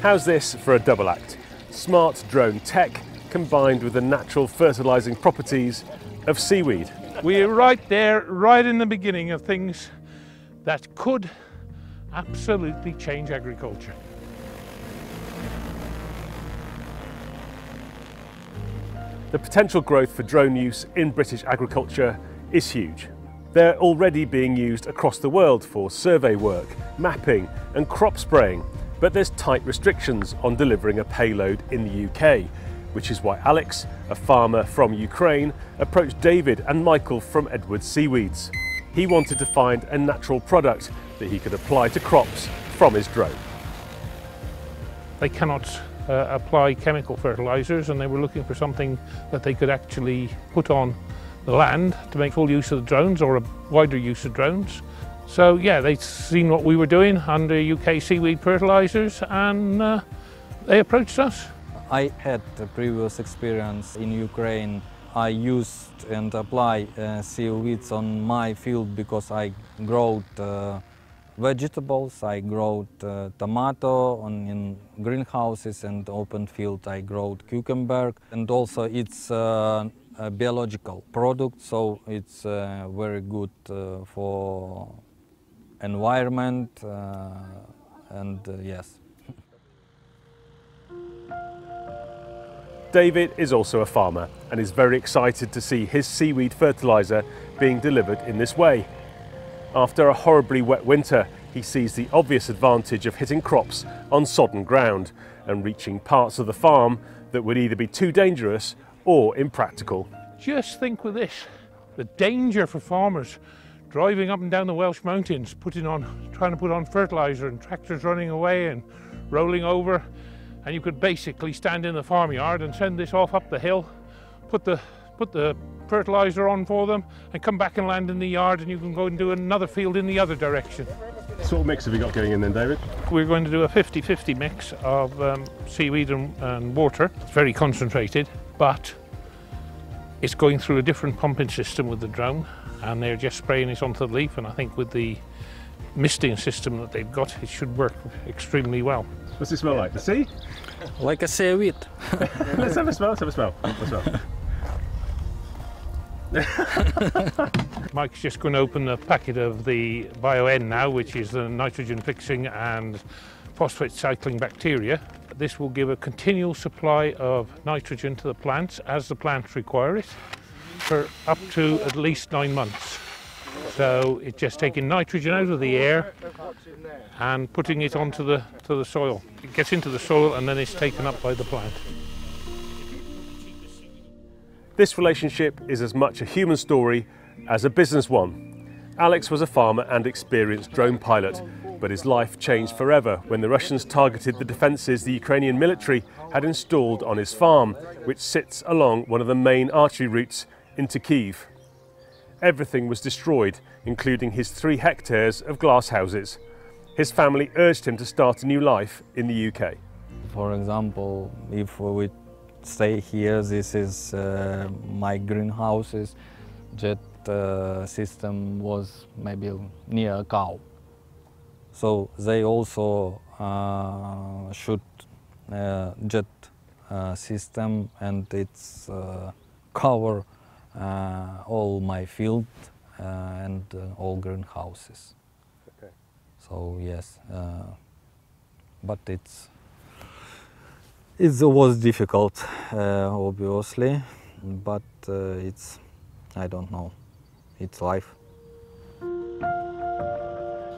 How's this for a double act? Smart drone tech combined with the natural fertilising properties of seaweed. We're right there, right in the beginning of things that could absolutely change agriculture. The potential growth for drone use in British agriculture is huge. They're already being used across the world for survey work, mapping and crop spraying, but there's tight restrictions on delivering a payload in the UK, which is why Alex, a farmer from Ukraine, approached David and Michael from Edwards Seaweeds. He wanted to find a natural product that he could apply to crops from his drone. They cannot uh, apply chemical fertilizers and they were looking for something that they could actually put on the land to make full use of the drones or a wider use of drones. So yeah, they'd seen what we were doing under UK seaweed fertilizers and uh, they approached us. I had a previous experience in Ukraine. I used and apply uh, seaweeds on my field because I growed uh, vegetables. I growed uh, tomato on, in greenhouses and open field. I growed cucumber and also it's uh, a biological product, so it's uh, very good uh, for environment uh, and uh, yes. David is also a farmer and is very excited to see his seaweed fertiliser being delivered in this way. After a horribly wet winter, he sees the obvious advantage of hitting crops on sodden ground and reaching parts of the farm that would either be too dangerous or impractical. Just think with this, the danger for farmers driving up and down the Welsh mountains, putting on, trying to put on fertiliser and tractors running away and rolling over and you could basically stand in the farmyard and send this off up the hill, put the put the fertilizer on for them and come back and land in the yard and you can go and do another field in the other direction. What mix have you got going in then, David? We're going to do a 50-50 mix of um, seaweed and, and water. It's very concentrated, but it's going through a different pumping system with the drone and they're just spraying it onto the leaf and I think with the misting system that they've got, it should work extremely well. What's it smell like? The sea? Like a seaweed. let's have a smell, let's have a smell. Let's smell. Mike's just going to open the packet of the Bio-N now, which is the nitrogen fixing and phosphate cycling bacteria. This will give a continual supply of nitrogen to the plants as the plants require it for up to at least nine months. So it's just taking nitrogen out of the air and putting it onto the, to the soil. It gets into the soil and then it's taken up by the plant. This relationship is as much a human story as a business one. Alex was a farmer and experienced drone pilot, but his life changed forever when the Russians targeted the defences the Ukrainian military had installed on his farm, which sits along one of the main archery routes into Kiev. Everything was destroyed, including his three hectares of glass houses. His family urged him to start a new life in the UK. For example, if we stay here, this is uh, my greenhouses. Jet uh, system was maybe near a cow. So they also uh, shoot uh, jet uh, system and it's uh, cover uh, all my field uh, and uh, all greenhouses. Okay. So yes, but it's it was difficult, obviously, but it's I don't know, it's life.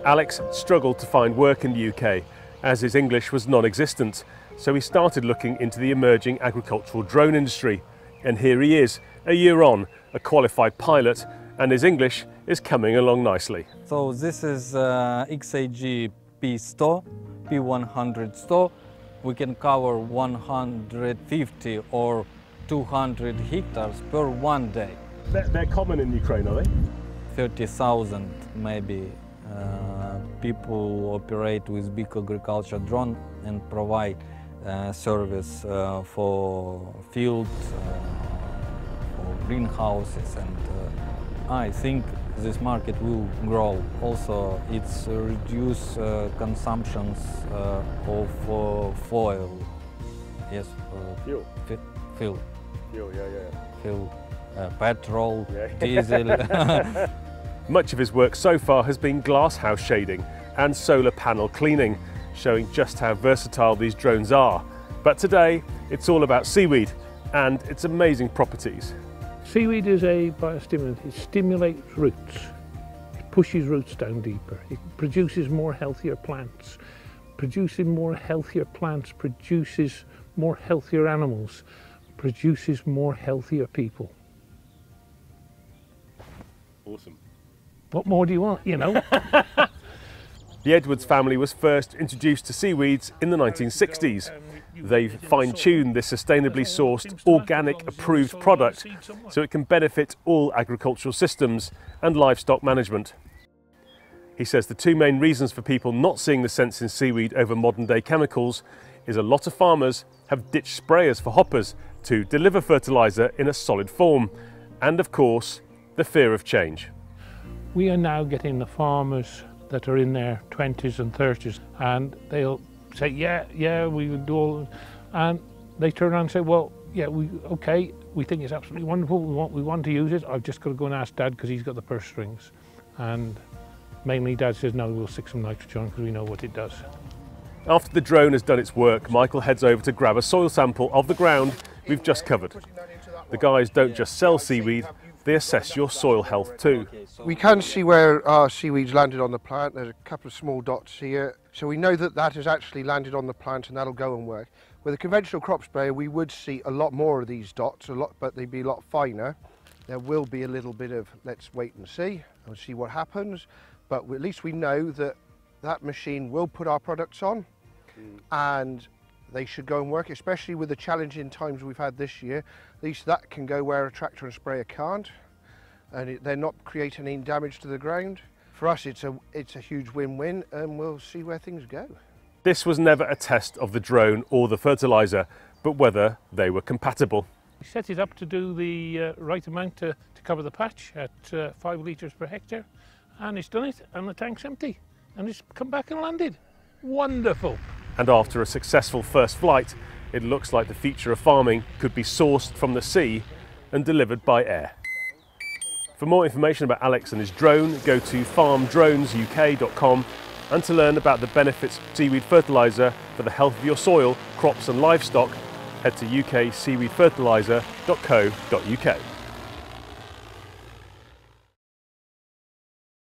Alex struggled to find work in the UK as his English was non-existent, so he started looking into the emerging agricultural drone industry. And here he is, a year on, a qualified pilot, and his English is coming along nicely. So this is uh, XAG P100, P100 store. We can cover 150 or 200 hectares per one day. They're, they're common in Ukraine, are they? 30,000 maybe uh, people operate with big agriculture drone and provide uh, service uh, for field, uh, for greenhouses and uh, I think this market will grow. Also, it's reduce uh, consumptions uh, of uh, foil. Yes, uh, Fuel. fuel, Fuel, yeah, yeah. fuel, uh, petrol, Yeah. diesel. Much of his work so far has been glasshouse shading and solar panel cleaning, showing just how versatile these drones are. But today, it's all about seaweed and its amazing properties. Seaweed is a biostimulant. It stimulates roots. It pushes roots down deeper. It produces more healthier plants. Producing more healthier plants produces more healthier animals, produces more healthier people. Awesome. What more do you want, you know? The Edwards family was first introduced to seaweeds in the 1960s. They've fine tuned this sustainably sourced, organic approved product so it can benefit all agricultural systems and livestock management. He says the two main reasons for people not seeing the sense in seaweed over modern day chemicals is a lot of farmers have ditched sprayers for hoppers to deliver fertiliser in a solid form, and of course, the fear of change. We are now getting the farmers that are in their 20s and 30s and they'll say yeah yeah we do all and they turn around and say well yeah we okay we think it's absolutely wonderful. We want we want to use it. I've just got to go and ask dad because he's got the purse strings. And mainly dad says no we'll stick some nitrogen because we know what it does. After the drone has done its work, Michael heads over to grab a soil sample of the ground we've just covered. The guys don't just sell seaweed, they assess your soil health too. We can see where our seaweeds landed on the plant. There's a couple of small dots here. So we know that that has actually landed on the plant and that'll go and work. With a conventional crop sprayer, we would see a lot more of these dots, a lot, but they'd be a lot finer. There will be a little bit of let's wait and see and see what happens. But at least we know that that machine will put our products on mm. and they should go and work, especially with the challenging times we've had this year. At least that can go where a tractor and sprayer can't and it, they're not creating any damage to the ground. For us, it's a it's a huge win-win, and we'll see where things go. This was never a test of the drone or the fertiliser, but whether they were compatible. we set it up to do the uh, right amount to, to cover the patch at uh, five litres per hectare and it's done it and the tank's empty and it's come back and landed wonderful And after a successful first flight, it looks like the future of farming could be sourced from the sea and delivered by air. For more information about Alex and his drone, go to farmdronesuk.com and to learn about the benefits of seaweed fertiliser for the health of your soil, crops and livestock, head to ukseaweedfertiliser.co.uk.